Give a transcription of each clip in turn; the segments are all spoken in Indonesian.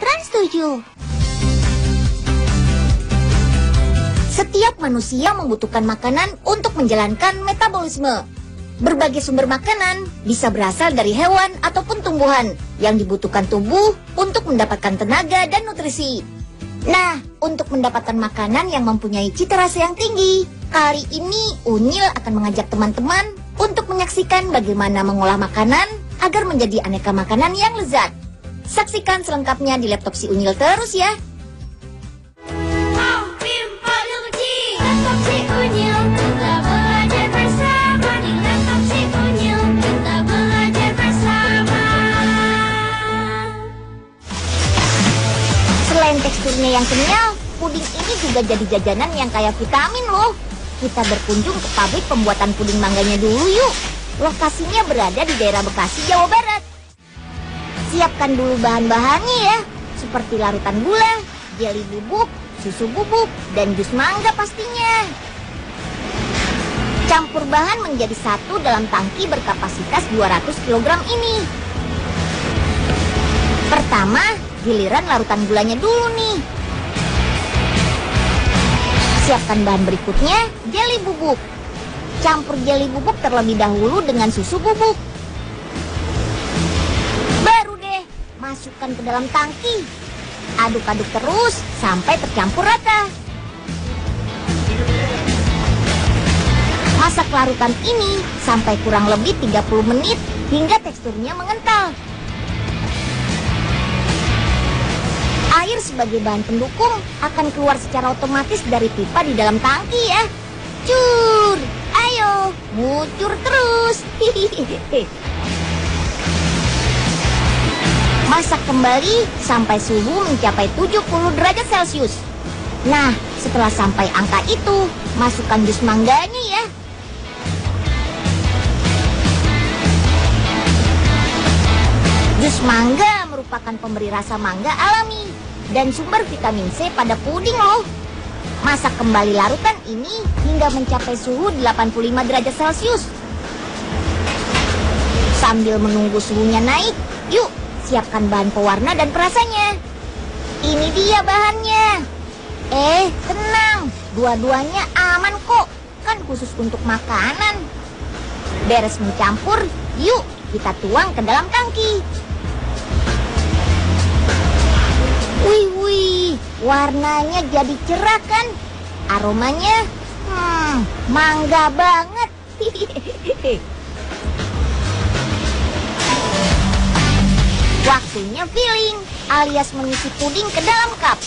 Trans 7. Setiap manusia membutuhkan makanan untuk menjalankan metabolisme. Berbagai sumber makanan bisa berasal dari hewan ataupun tumbuhan yang dibutuhkan tubuh untuk mendapatkan tenaga dan nutrisi. Nah, untuk mendapatkan makanan yang mempunyai cita rasa yang tinggi, kali ini Unyil akan mengajak teman-teman untuk menyaksikan bagaimana mengolah makanan agar menjadi aneka makanan yang lezat. Saksikan selengkapnya di laptop si Unyil terus ya. Selain teksturnya yang kenyal, puding ini juga jadi jajanan yang kaya vitamin loh. Kita berkunjung ke pabrik pembuatan puding mangganya dulu yuk. Lokasinya berada di daerah Bekasi, Jawa Barat. Siapkan dulu bahan-bahannya ya, seperti larutan gula, jeli bubuk, susu bubuk, dan jus mangga pastinya. Campur bahan menjadi satu dalam tangki berkapasitas 200 kg ini. Pertama, giliran larutan gulanya dulu nih. Siapkan bahan berikutnya, jeli bubuk. Campur jeli bubuk terlebih dahulu dengan susu bubuk. Masukkan ke dalam tangki. Aduk-aduk terus sampai tercampur rata. Masak larutan ini sampai kurang lebih 30 menit hingga teksturnya mengental. Air sebagai bahan pendukung akan keluar secara otomatis dari pipa di dalam tangki ya. Cur, ayo, ngucur terus. Masak kembali sampai suhu mencapai 70 derajat Celcius. Nah, setelah sampai angka itu, masukkan jus mangganya ya. Jus mangga merupakan pemberi rasa mangga alami dan sumber vitamin C pada puding loh. Masak kembali larutan ini hingga mencapai suhu 85 derajat Celcius. Sambil menunggu suhunya naik, yuk siapkan bahan pewarna dan perasanya. Ini dia bahannya. Eh, tenang, dua-duanya aman kok. Kan khusus untuk makanan. Beres mencampur, yuk kita tuang ke dalam tangki. Wih, wih, warnanya jadi cerah kan? Aromanya, hmm, mangga banget. Waktunya filling, alias mengisi puding ke dalam cup.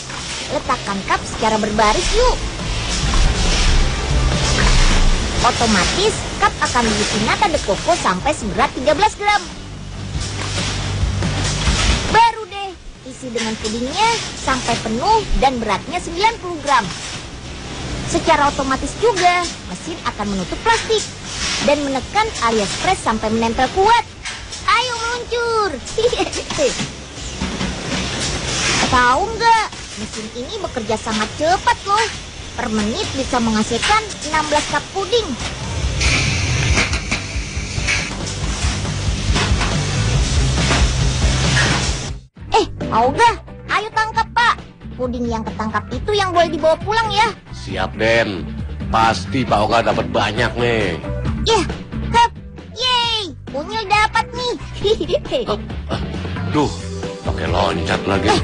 Letakkan cup secara berbaris yuk. Otomatis, cup akan diisi nata de coco sampai seberat 13 gram. Baru deh, isi dengan pudingnya sampai penuh dan beratnya 90 gram. Secara otomatis juga, mesin akan menutup plastik dan menekan alias press sampai menempel kuat. Meluncur. Tahu nggak, mesin ini bekerja sangat cepat loh. Per menit bisa menghasilkan 16 cup puding. Eh, mau gak? Ayo tangkap, Pak. Puding yang ketangkap itu yang boleh dibawa pulang ya. Siap, Den. Pasti Pak Oga dapat banyak nih. Ya, kep. Yeay, Unyil dapat. Duh, pakai loncat lagi. Eh,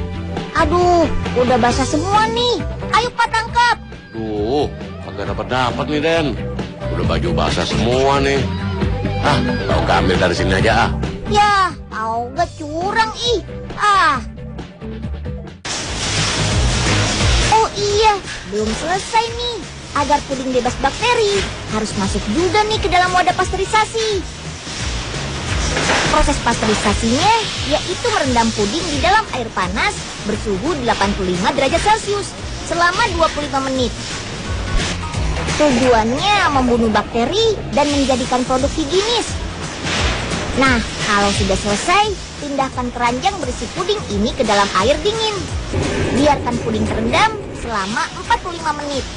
aduh, udah basah semua nih. Ayo Pak tangkap. Duh, kagak dapat dapat nih, Den. Udah baju basah semua nih. Ah, Oga ambil dari sini aja ah. Ya, Auga curang ih. Ah. Oh iya, belum selesai nih. Agar puding bebas bakteri, harus masuk juga nih ke dalam wadah pasteurisasi. Proses pasteurisasinya yaitu merendam puding di dalam air panas bersuhu 85 derajat Celcius selama 25 menit. Tujuannya membunuh bakteri dan menjadikan produk higienis. Nah, kalau sudah selesai, pindahkan keranjang berisi puding ini ke dalam air dingin. Biarkan puding terendam selama 45 menit.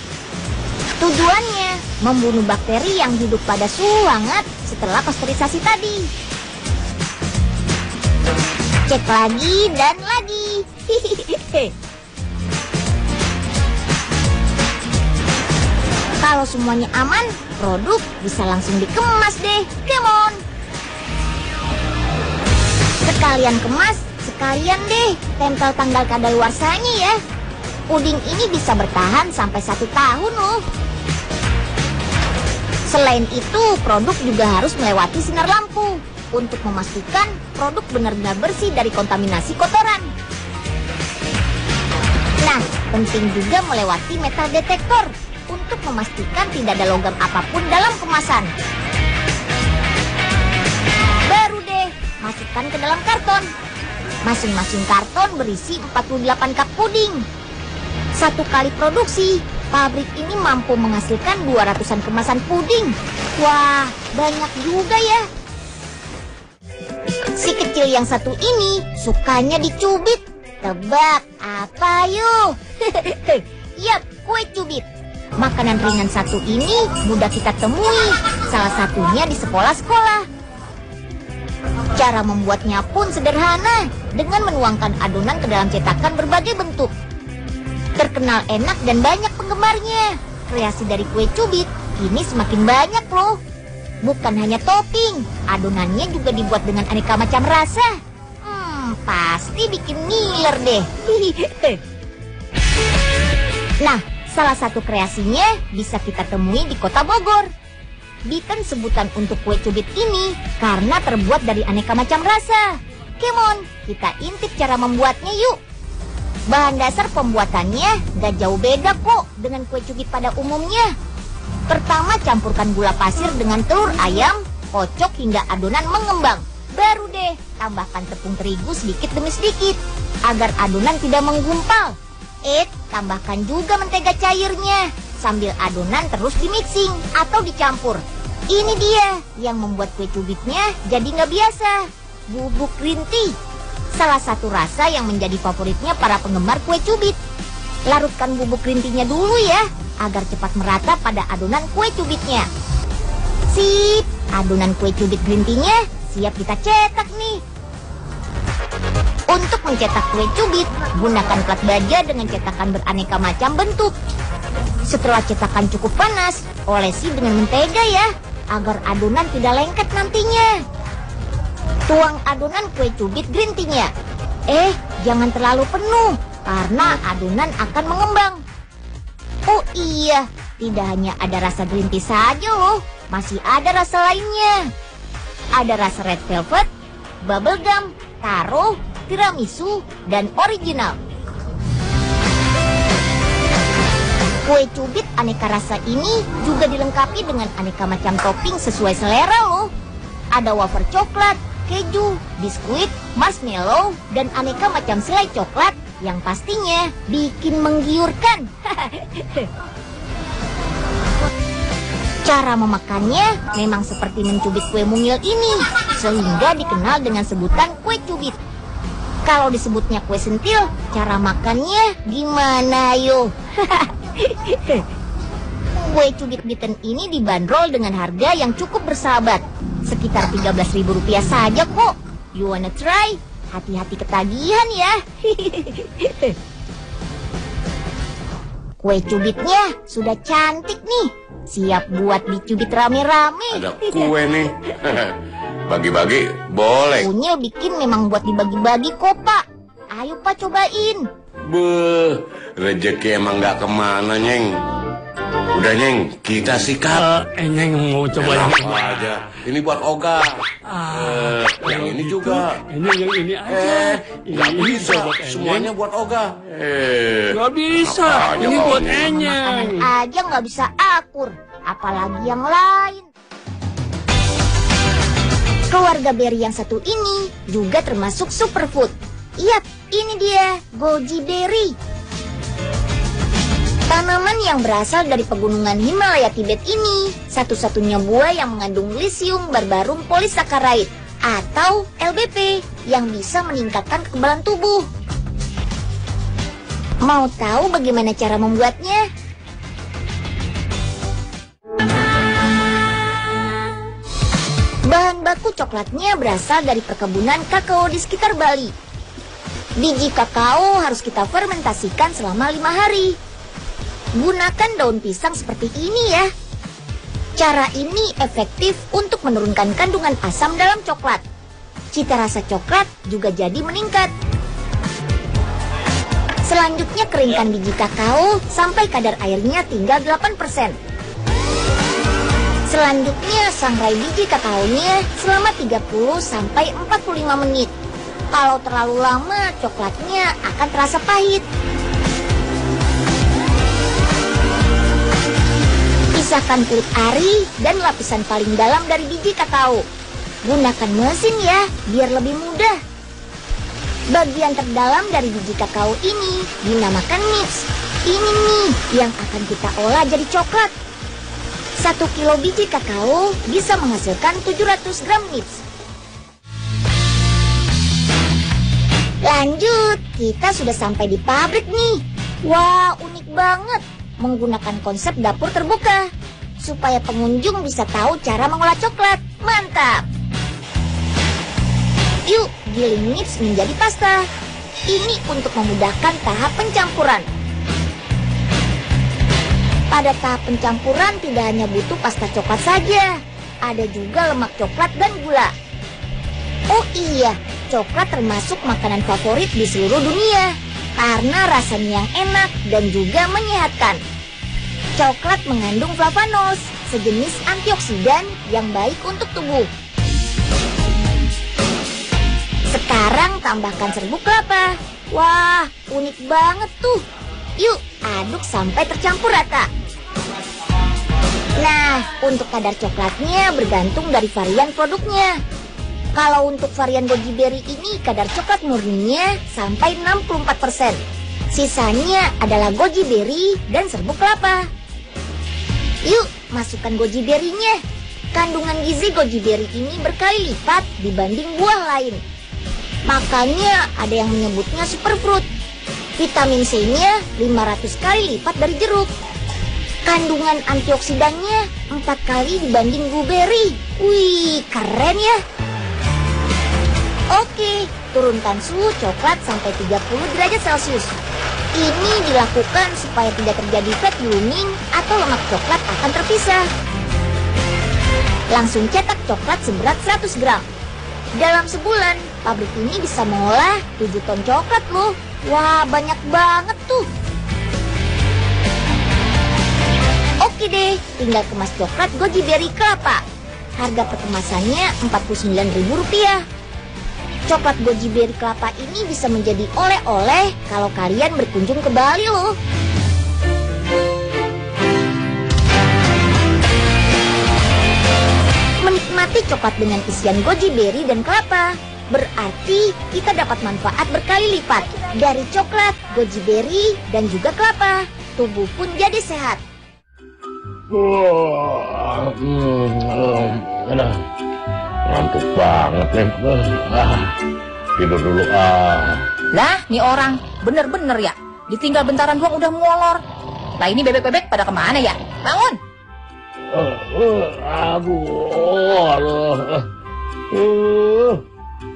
Tujuannya membunuh bakteri yang hidup pada suhu hangat setelah pasteurisasi tadi. Cek lagi dan lagi. Kalau semuanya aman, produk bisa langsung dikemas deh. Come on. Sekalian kemas, sekalian deh tempel tanggal kadaluarsanya ya. Puding ini bisa bertahan sampai satu tahun loh. Selain itu, produk juga harus melewati sinar lampu untuk memastikan produk benar-benar bersih dari kontaminasi kotoran. Nah, penting juga melewati metal detektor untuk memastikan tidak ada logam apa pun dalam kemasan. Baru deh, masukkan ke dalam karton. Masing-masing karton berisi 48 cup puding. Satu kali produksi, pabrik ini mampu menghasilkan 200-an kemasan puding. Wah, banyak juga ya. Si kecil yang satu ini sukanya dicubit. Tebak apa yuk? Yap, kue cubit. Makanan ringan satu ini mudah kita temui. Salah satunya di sekolah-sekolah. Cara membuatnya pun sederhana dengan menuangkan adonan ke dalam cetakan berbagai bentuk. Terkenal enak dan banyak penggemarnya. Kreasi dari kue cubit kini semakin banyak loh. Bukan hanya topping, adonannya juga dibuat dengan aneka macam rasa. Hmm, pasti bikin ngiler deh. nah, salah satu kreasinya bisa kita temui di kota Bogor. Bikin sebutan untuk kue cubit ini karena terbuat dari aneka macam rasa. Kemon, kita intip cara membuatnya yuk. Bahan dasar pembuatannya gak jauh beda kok dengan kue cubit pada umumnya. Pertama campurkan gula pasir dengan telur ayam, kocok hingga adonan mengembang. Baru deh tambahkan tepung terigu sedikit demi sedikit agar adonan tidak menggumpal. Eh, tambahkan juga mentega cairnya sambil adonan terus dimixing atau dicampur. Ini dia yang membuat kue cubitnya jadi nggak biasa. Bubuk tea. Salah satu rasa yang menjadi favoritnya para penggemar kue cubit. Larutkan bubuk green tea-nya dulu ya, agar cepat merata pada adonan kue cubitnya. Sip, adonan kue cubit green tea-nya siap kita cetak nih. Untuk mencetak kue cubit, gunakan plat baja dengan cetakan beraneka macam bentuk. Setelah cetakan cukup panas, olesi dengan mentega ya, agar adonan tidak lengket nantinya. Tuang adonan kue cubit green tea-nya. Eh, jangan terlalu penuh, karena adonan akan mengembang. Oh iya, tidak hanya ada rasa green tea saja loh, masih ada rasa lainnya. Ada rasa red velvet, bubblegum, taro, tiramisu, dan original. Kue cubit aneka rasa ini juga dilengkapi dengan aneka macam topping sesuai selera loh. Ada wafer coklat, keju, biskuit, marshmallow, dan aneka macam selai coklat yang pastinya bikin menggiurkan. Cara memakannya memang seperti mencubit kue mungil ini, sehingga dikenal dengan sebutan kue cubit. Kalau disebutnya kue sentil, cara makannya gimana yo? kue cubit biten ini dibanderol dengan harga yang cukup bersahabat, sekitar Rp13.000 saja kok. You wanna try? Hati-hati ketagihan ya. Kue cubitnya sudah cantik nih. Siap buat dicubit rame-rame. Ada kue nih. Bagi-bagi boleh. Unyil bikin memang buat dibagi-bagi kok, Pak. Ayo, Pak, cobain. Beuh, rezeki emang nggak ke mana, Nyeng. Udah, Nyeng, kita sikat. Eh, Nyeng mau coba yang Enak aja. Ini buat Oga. Eh, yang ini juga. Ini yang ini aja. Eh, nggak Ini bisa. buat. Semuanya buat Oga. Eh, Nggak bisa. Ini buat ini? Enyeng. Aja nggak bisa akur, apalagi yang lain. Keluarga Berry yang satu ini juga termasuk superfood. Yap, ini dia goji berry. Tanaman yang berasal dari pegunungan Himalaya Tibet ini satu-satunya buah yang mengandung lisium barbarum polisaccharid atau LBP yang bisa meningkatkan kekebalan tubuh. Mau tahu bagaimana cara membuatnya? Bahan baku coklatnya berasal dari perkebunan kakao di sekitar Bali. Biji kakao harus kita fermentasikan selama lima hari. Gunakan daun pisang seperti ini ya. Cara ini efektif untuk menurunkan kandungan asam dalam coklat. Cita rasa coklat juga jadi meningkat. Selanjutnya keringkan biji kakao sampai kadar airnya tinggal 8%. Selanjutnya sangrai biji kakaonya selama 30 sampai 45 menit. Kalau terlalu lama, coklatnya akan terasa pahit. Pisahkan kulit ari dan lapisan paling dalam dari biji kakao. Gunakan mesin ya, biar lebih mudah. Bagian terdalam dari biji kakao ini dinamakan nibs. Ini nih yang akan kita olah jadi coklat. Satu kilo biji kakao bisa menghasilkan 700 gram nibs. Lanjut, kita sudah sampai di pabrik nih. Wah, unik banget. Menggunakan konsep dapur terbuka. Supaya pengunjung bisa tahu cara mengolah coklat. Mantap! Yuk, giling nips menjadi pasta. Ini untuk memudahkan tahap pencampuran. Pada tahap pencampuran tidak hanya butuh pasta coklat saja. Ada juga lemak coklat dan gula. Oh iya, coklat termasuk makanan favorit di seluruh dunia karena rasanya yang enak dan juga menyehatkan. Coklat mengandung flavonols, sejenis antioksidan yang baik untuk tubuh. Sekarang tambahkan serbuk kelapa. Wah, unik banget tuh. Yuk, aduk sampai tercampur rata. Nah, untuk kadar coklatnya bergantung dari varian produknya. Kalau untuk varian goji berry ini kadar coklat murninya sampai 64%. Sisanya adalah goji berry dan serbuk kelapa. Yuk, masukkan goji berry-nya. Kandungan gizi goji berry ini berkali lipat dibanding buah lain. Makanya ada yang menyebutnya superfruit. Vitamin C-nya 500 kali lipat dari jeruk. Kandungan antioksidannya 4 kali dibanding blueberry. Wih, keren ya. Oke, turunkan suhu coklat sampai 30 derajat Celcius. Ini dilakukan supaya tidak terjadi fat blooming atau lemak coklat akan terpisah. Langsung cetak coklat seberat 100 gram. Dalam sebulan, pabrik ini bisa mengolah 7 ton coklat loh. Wah, banyak banget tuh. Oke deh, tinggal kemas coklat goji berry kelapa. Harga perkemasannya Rp49.000. Coklat goji berry kelapa ini bisa menjadi oleh-oleh kalau kalian berkunjung ke Bali loh. Menikmati coklat dengan isian goji berry dan kelapa berarti kita dapat manfaat berkali lipat dari coklat, goji berry, dan juga kelapa. Tubuh pun jadi sehat. Hmm, hmm, ngantuk banget nih. Ah, tidur dulu ah. Lah, nih orang bener-bener ya. Ditinggal bentaran doang udah molor. Lah ini bebek-bebek pada ke mana ya? Bangun! Uh, uh, aduh, aduh. Uh,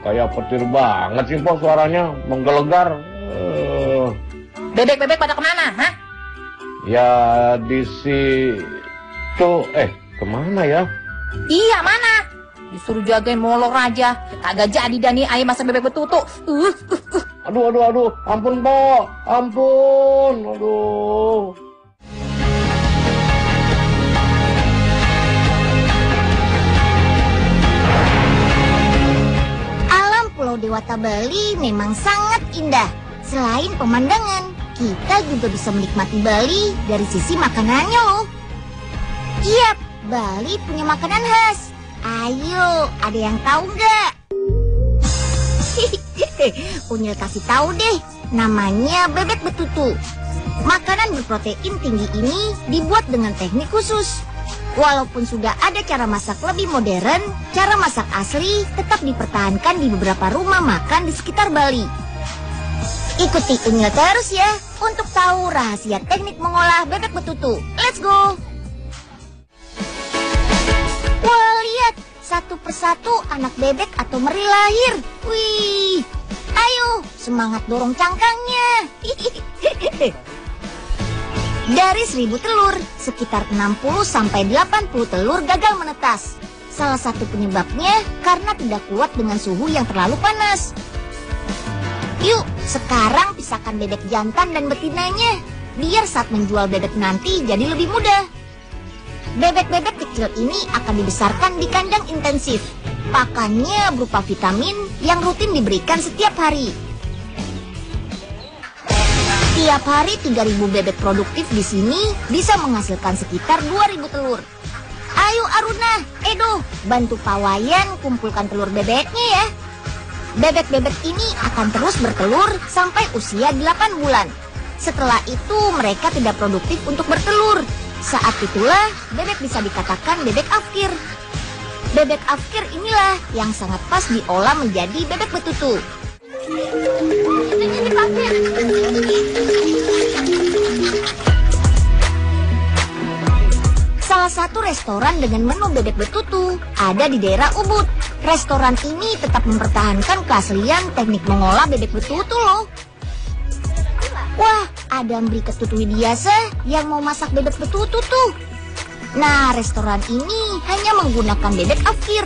kayak petir banget sih pos suaranya menggelegar. Uh, Bebek-bebek pada ke mana, hah? ya di situ, eh ke mana ya? Iya, mana? Disuruh jagain molor aja. Kagak jadi dah nih ayam masa bebek betutu. Uh, uh, uh. Aduh, aduh, aduh, ampun po, ampun, aduh. Alam Pulau Dewata Bali memang sangat indah. Selain pemandangan, kita juga bisa menikmati Bali dari sisi makanannya loh. Yap, Bali punya makanan khas. Ayo, ada yang tahu nggak? Unyil kasih tahu deh, namanya bebek betutu. Makanan berprotein tinggi ini dibuat dengan teknik khusus. Walaupun sudah ada cara masak lebih modern, cara masak asli tetap dipertahankan di beberapa rumah makan di sekitar Bali. Ikuti Unyil terus ya untuk tahu rahasia teknik mengolah bebek betutu. Let's go! Satu persatu anak bebek atau meri lahir. Wih, ayo semangat dorong cangkangnya. Dari 1000 telur, sekitar 60 sampai 80 telur gagal menetas. Salah satu penyebabnya karena tidak kuat dengan suhu yang terlalu panas. Yuk, sekarang pisahkan bebek jantan dan betinanya, biar saat menjual bebek nanti jadi lebih mudah. Bebek-bebek kecil ini akan dibesarkan di kandang intensif. Pakannya berupa vitamin yang rutin diberikan setiap hari. Tiap hari 3000 bebek produktif di sini bisa menghasilkan sekitar 2000 telur. Ayo Aruna, Edo, bantu Pawayan kumpulkan telur bebeknya ya. Bebek-bebek ini akan terus bertelur sampai usia 8 bulan. Setelah itu mereka tidak produktif untuk bertelur. Saat itulah bebek bisa dikatakan bebek afkir. Bebek afkir inilah yang sangat pas diolah menjadi bebek betutu. Salah satu restoran dengan menu bebek betutu ada di daerah Ubud. Restoran ini tetap mempertahankan keaslian teknik mengolah bebek betutu loh. Wah, ada Mbri Ketutu Widiasa yang mau masak bebek betutu tuh. Nah, restoran ini hanya menggunakan bebek afkir.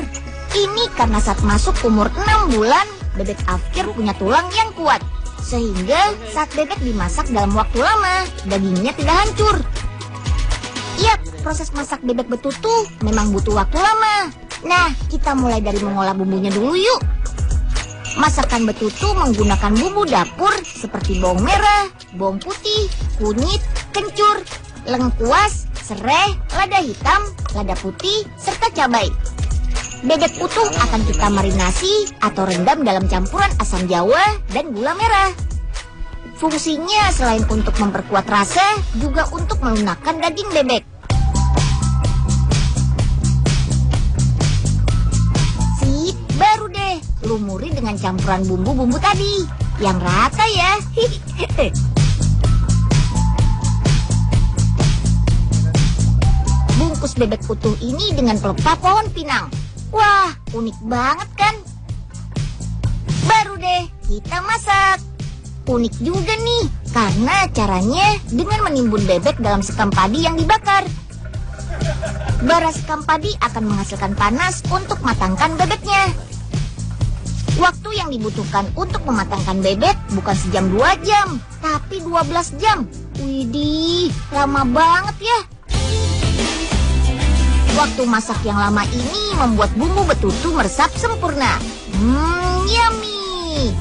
Ini karena saat masuk umur 6 bulan, bebek afkir punya tulang yang kuat. Sehingga saat bebek dimasak dalam waktu lama, dagingnya tidak hancur. Yap, proses masak bebek betutu memang butuh waktu lama. Nah, kita mulai dari mengolah bumbunya dulu yuk. Masakan betutu menggunakan bumbu dapur seperti bawang merah, bawang putih, kunyit, kencur, lengkuas, serai, lada hitam, lada putih, serta cabai. Bebek utuh akan kita marinasi atau rendam dalam campuran asam jawa dan gula merah. Fungsinya selain untuk memperkuat rasa, juga untuk melunakkan daging bebek. Lumuri dengan campuran bumbu-bumbu tadi. Yang rata ya. Bungkus bebek utuh ini dengan pelepah pohon pinang. Wah, unik banget kan? Baru deh, kita masak. Unik juga nih, karena caranya dengan menimbun bebek dalam sekam padi yang dibakar. Bara sekam padi akan menghasilkan panas untuk matangkan bebeknya. Waktu yang dibutuhkan untuk mematangkan bebek bukan sejam dua jam, tapi 12 jam. Widih, lama banget ya. Waktu masak yang lama ini membuat bumbu betutu meresap sempurna. Hmm, yummy.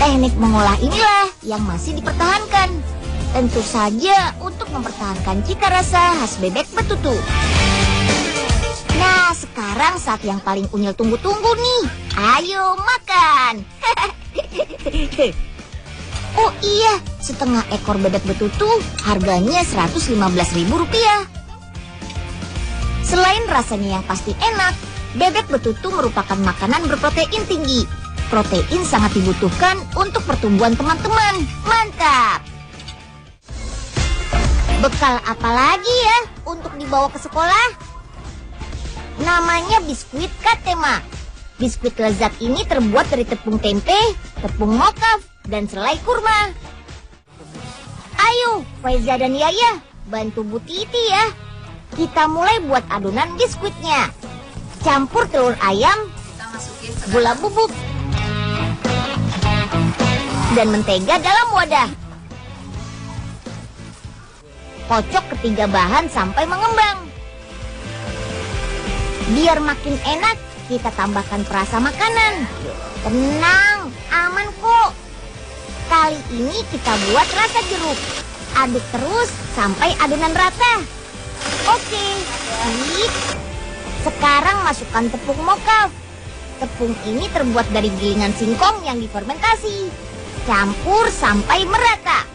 Teknik mengolah inilah yang masih dipertahankan. Tentu saja untuk mempertahankan cita rasa khas bebek betutu. Nah, sekarang saat yang paling unyil tunggu-tunggu nih. Ayo makan. oh iya, setengah ekor bebek betutu harganya Rp115.000. Selain rasanya yang pasti enak, bebek betutu merupakan makanan berprotein tinggi. Protein sangat dibutuhkan untuk pertumbuhan teman-teman. Mantap! Bekal apa lagi ya untuk dibawa ke sekolah? Namanya biskuit katema. Biskuit lezat ini terbuat dari tepung tempe, tepung mokaf, dan selai kurma. Ayo, Faiza dan Yaya, bantu Bu Titi ya. Kita mulai buat adonan biskuitnya. Campur telur ayam, gula bubuk, dan mentega dalam wadah. Kocok ketiga bahan sampai mengembang. Biar makin enak, kita tambahkan perasa makanan. Tenang, aman kok. Kali ini kita buat rasa jeruk. Aduk terus sampai adonan rata. Oke, sip. Sekarang masukkan tepung mokaf. Tepung ini terbuat dari gilingan singkong yang difermentasi. Campur sampai merata.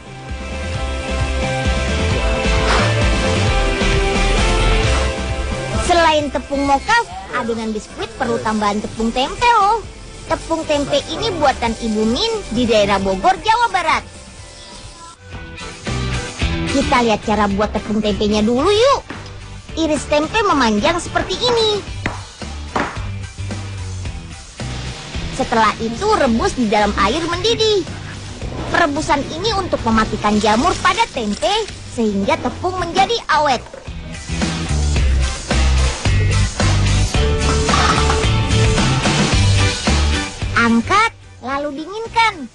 Selain tepung mokaf, adonan biskuit perlu tambahan tepung tempe loh. Tepung tempe ini buatan Ibu Min di daerah Bogor, Jawa Barat. Kita lihat cara buat tepung tempenya dulu yuk. Iris tempe memanjang seperti ini. Setelah itu rebus di dalam air mendidih. Perebusan ini untuk mematikan jamur pada tempe sehingga tepung menjadi awet. Angkat, lalu dinginkan.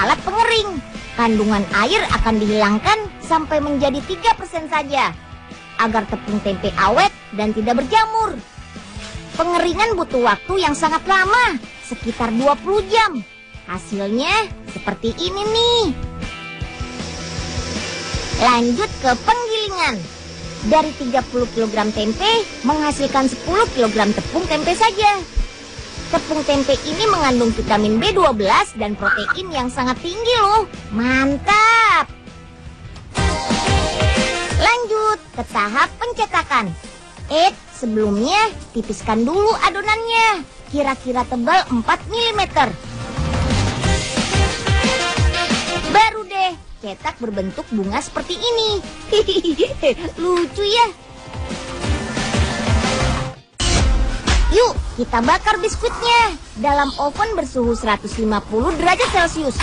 Alat pengering. Kandungan air akan dihilangkan sampai menjadi 3% saja. Agar tepung tempe awet dan tidak berjamur. Pengeringan butuh waktu yang sangat lama, sekitar 20 jam. Hasilnya seperti ini nih. Lanjut ke penggilingan. Dari 30 kg tempe menghasilkan 10 kg tepung tempe saja. Tepung tempe ini mengandung vitamin B12 dan protein yang sangat tinggi loh. Mantap! Lanjut ke tahap pencetakan. Eh, sebelumnya tipiskan dulu adonannya. Kira-kira tebal 4 mm. Baru deh cetak berbentuk bunga seperti ini. Lucu ya. Yuk, kita bakar biskuitnya dalam oven bersuhu 150 derajat Celcius.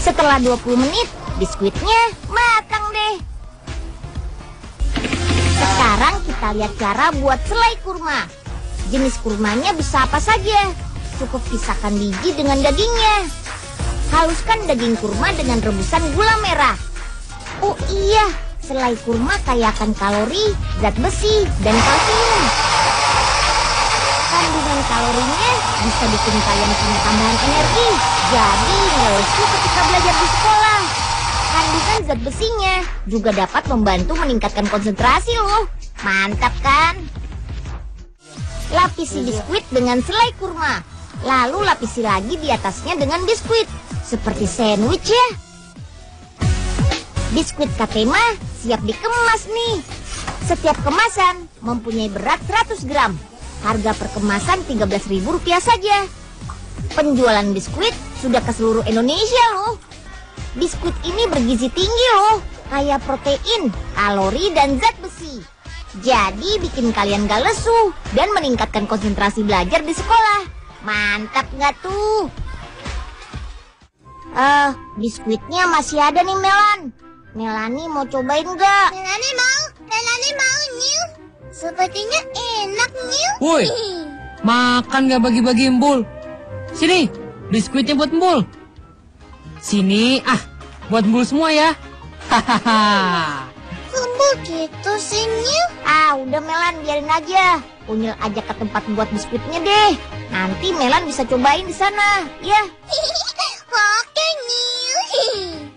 Setelah 20 menit, biskuitnya matang deh. Sekarang kita lihat cara buat selai kurma. Jenis kurmanya bisa apa saja. Cukup pisahkan biji dengan dagingnya. Haluskan daging kurma dengan rebusan gula merah. Oh iya, selai kurma kaya akan kalori, zat besi, dan kalsium. Kandungan kalorinya bisa bikin kalian punya tambahan energi. Jadi nggak lesu ketika belajar di sekolah. Kandungan zat besinya juga dapat membantu meningkatkan konsentrasi loh. Mantap kan? Lapisi biskuit dengan selai kurma. Lalu lapisi lagi di atasnya dengan biskuit. Seperti sandwich ya. Biskuit Katema siap dikemas nih. Setiap kemasan mempunyai berat 100 gram. Harga per kemasan Rp13.000 saja. Penjualan biskuit sudah ke seluruh Indonesia loh. Biskuit ini bergizi tinggi loh, kaya protein, kalori, dan zat besi. Jadi bikin kalian gak lesu dan meningkatkan konsentrasi belajar di sekolah. Mantap nggak tuh? Eh, biskuitnya masih ada nih Melan. Melani mau cobain nggak? Melani mau, Melani mau New. Sepertinya enak New. Woi, makan gak bagi-bagi embul. Sini, biskuitnya buat embul. Sini, ah, buat embul semua ya. Hahaha. Kebul gitu sih New. Ah, udah Melan biarin aja. Unyil ajak ke tempat buat biskuitnya deh. Nanti Melan bisa cobain di sana, ya. Oke New.